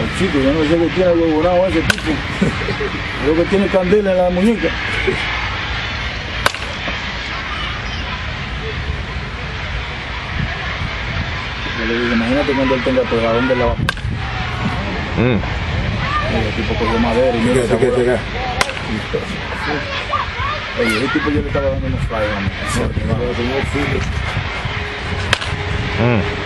El chico, yo no sé qué tiene huevonado ese tipo. Creo que tiene candela en la muñeca. Yo le digo, imagínate cuando él tenga pegadón de la vaca. Mm. El tipo cogió madera y mira. Fíjate. Oye, ese tipo yo le estaba dando unos fallos, hombre. Mm.